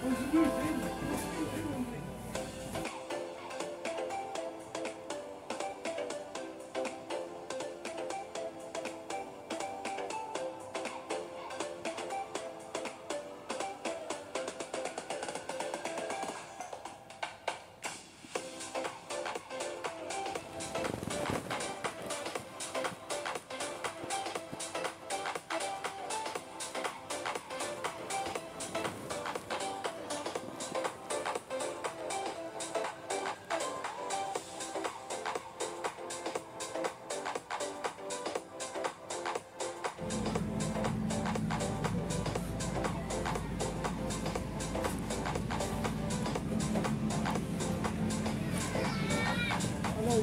Oh, it's a good thing. It's.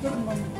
这么